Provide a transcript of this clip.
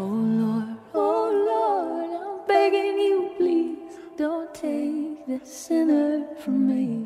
Oh Lord, oh Lord, I'm begging you, please don't take this sinner from me.